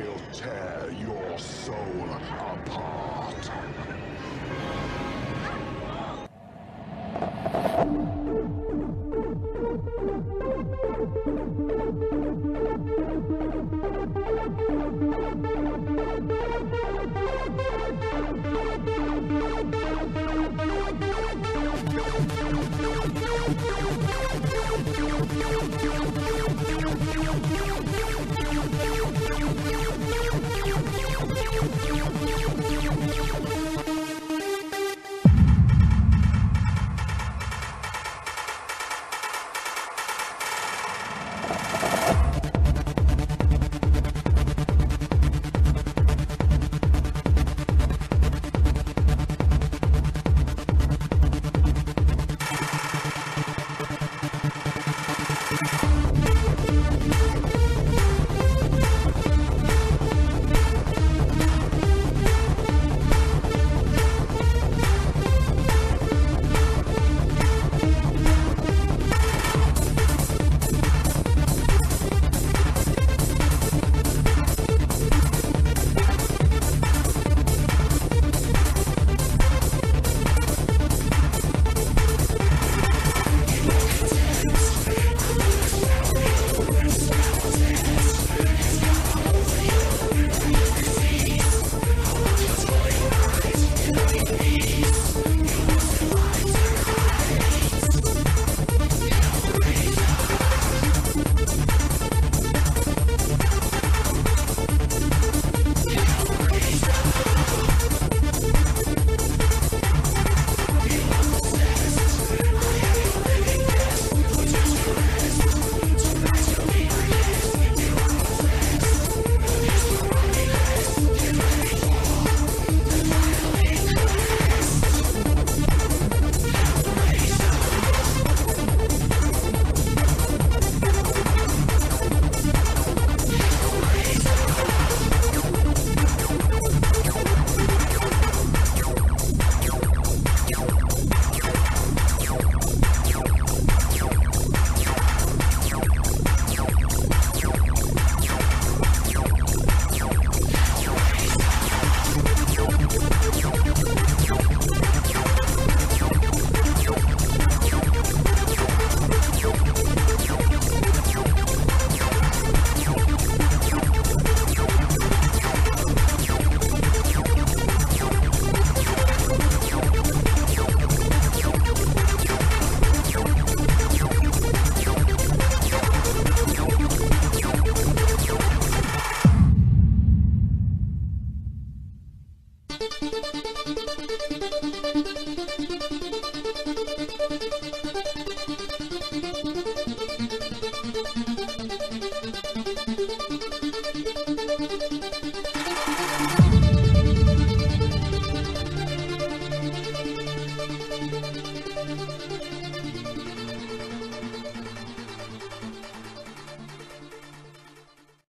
will tear your soul apart. Thank you.